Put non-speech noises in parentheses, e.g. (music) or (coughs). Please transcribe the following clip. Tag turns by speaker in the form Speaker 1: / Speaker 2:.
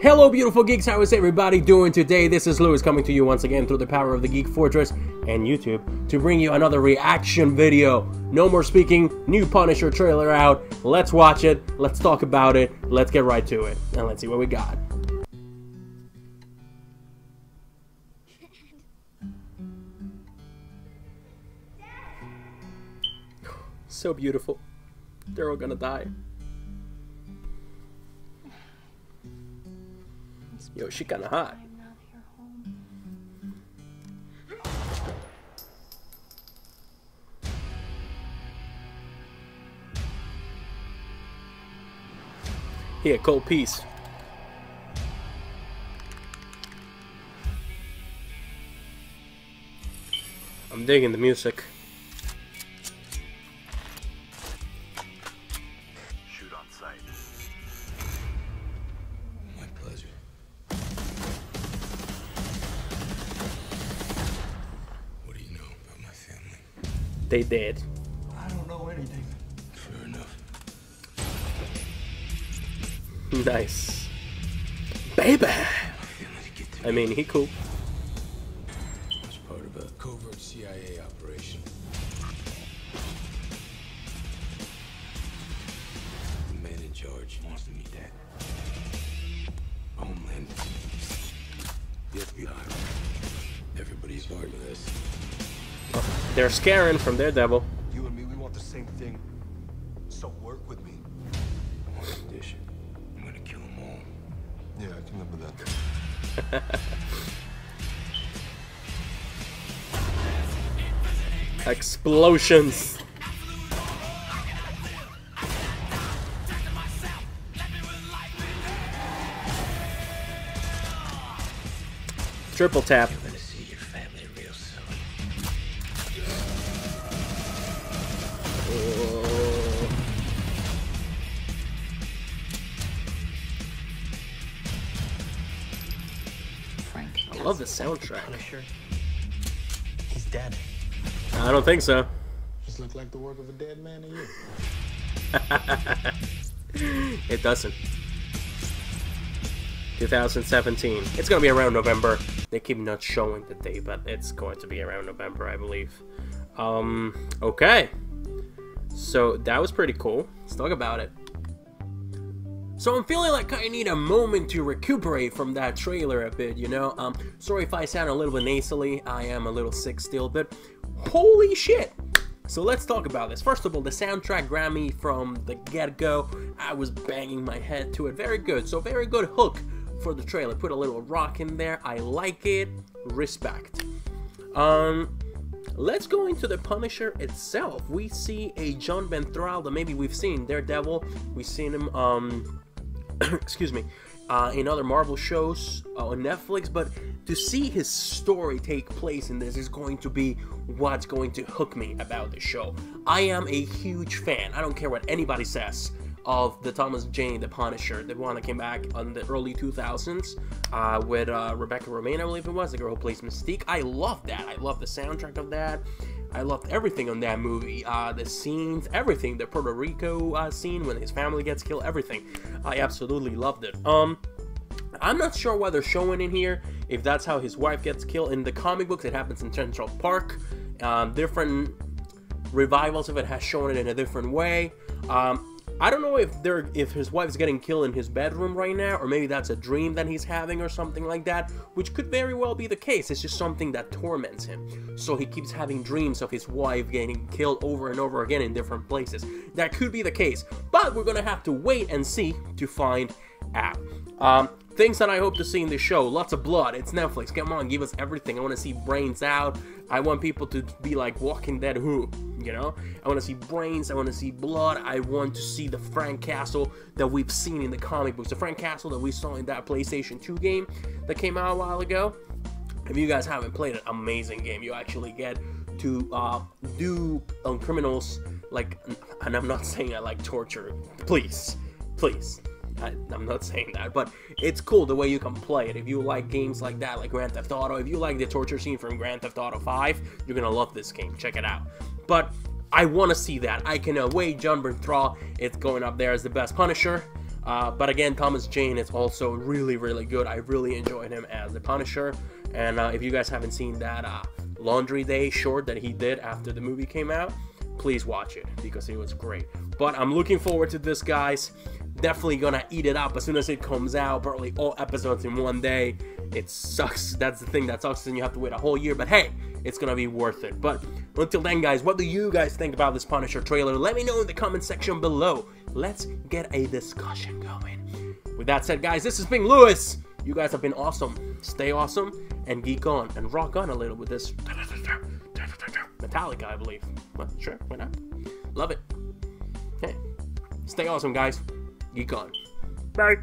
Speaker 1: Hello beautiful geeks, how is everybody doing today? This is Luis coming to you once again through the power of the Geek Fortress and YouTube to bring you another reaction video. No more speaking, new Punisher trailer out. Let's watch it, let's talk about it, let's get right to it, and let's see what we got. (laughs) So beautiful. They're all gonna die. Yo, she kinda hot. Here, cold piece. I'm digging the music. They did.
Speaker 2: I don't know anything.
Speaker 3: Fair enough.
Speaker 1: Nice. Baby!
Speaker 3: My family to get to
Speaker 1: I mean, he cool.
Speaker 3: was part of a covert CIA operation. The man in charge wants to meet that. Homeland. The FBI. Everybody's part of this.
Speaker 1: They're scaring from Daredevil.
Speaker 2: You and me, we want the same thing. So work with me.
Speaker 3: On condition. I'm gonna kill them all.
Speaker 2: Yeah, I can live with that. (laughs)
Speaker 1: Explosions. Triple tap. Love the soundtrack.
Speaker 4: Punisher.
Speaker 2: He's dead.
Speaker 1: I don't think so.
Speaker 2: Just look like the work of a dead man to you. (laughs)
Speaker 1: It doesn't. 2017. It's gonna be around November. They keep not showing the date, but it's going to be around November, I believe. Um, okay. So that was pretty cool. Let's talk about it. So I'm feeling like I need a moment to recuperate from that trailer a bit, you know? Um, sorry if I sound a little bit nasally. I am a little sick still, but holy shit! So let's talk about this. First of all, the soundtrack Grammy from the get-go. I was banging my head to it. Very good. So very good hook for the trailer. Put a little rock in there. I like it. Respect. Um, let's go into the Punisher itself. We see a Jon Bernthal that maybe we've seen Daredevil. We've seen him. Um, (coughs) excuse me. Uh, in other Marvel shows uh, on Netflix, but to see his story take place in this is going to be what's going to hook me about the show. I am a huge fan. I don't care what anybody says of the Thomas Jane, the Punisher, the one that came back on the early 2000s uh, with uh, Rebecca Romijn, I believe it was, the girl who plays Mystique. I love that. I love the soundtrack of that. I loved everything on that movie. Uh, the scenes, everything. The Puerto Rico uh, scene when his family gets killed, everything. I absolutely loved it. Um, I'm not sure why they're showing in here if that's how his wife gets killed. In the comic books, it happens in Central Park. Um, different revivals of it has shown it in a different way. Um, I don't know if they're if his wife's getting killed in his bedroom right now, or maybe that's a dream that he's having or something like that, which could very well be the case. It's just something that torments him. So he keeps having dreams of his wife getting killed over and over again in different places. That could be the case, but we're gonna have to wait and see to find out. Um, things that I hope to see in the show: lots of blood. It's Netflix. Come on, give us everything. I want to see brains out. I want people to be like Walking Dead who, you know? I want to see brains. I want to see blood. I want to see the Frank Castle that we've seen in the comic books. The Frank Castle that we saw in that PlayStation 2 game that came out a while ago. If you guys haven't played it, amazing game. You actually get to uh, do on criminals like, and I'm not saying I like torture. Please, please. I, I'm not saying that, but it's cool the way you can play it. If you like games like that, like Grand Theft Auto, if you like the torture scene from Grand Theft Auto 5, you're gonna love this game. Check it out. But I want to see that. I can wait. Jon Bernthal, it's going up there as the best Punisher. Uh, but again, Thomas Jane is also really, really good. I really enjoyed him as the Punisher. And uh, if you guys haven't seen that uh, Laundry Day short that he did after the movie came out, please watch it because it was great. But I'm looking forward to this, guys. Definitely gonna eat it up as soon as it comes out. Probably all episodes in one day. It sucks. That's the thing that sucks, and you have to wait a whole year. But hey, it's gonna be worth it. But until then, guys, what do you guys think about this Punisher trailer? Let me know in the comment section below. Let's get a discussion going. With that said, guys, this has been Luis. You guys have been awesome. Stay awesome and geek on and rock on a little with this (laughs) Metallica, I believe. Well, sure, why not? Love it. Hey, stay awesome, guys. Geek on. Bye.